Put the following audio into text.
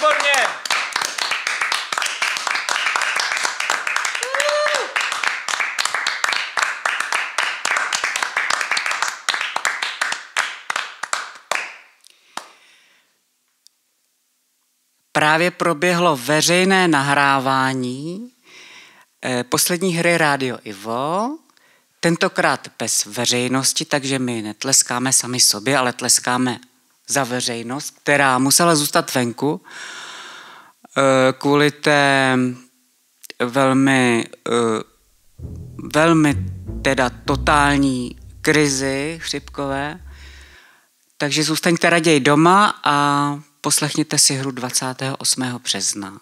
Výborně! Právě proběhlo veřejné nahrávání eh, poslední hry Rádio Ivo, tentokrát bez veřejnosti, takže my netleskáme sami sobě, ale tleskáme za veřejnost, která musela zůstat venku eh, kvůli té velmi, eh, velmi teda totální krizi chřipkové. Takže zůstaňte raději doma a poslechněte si hru 28. března.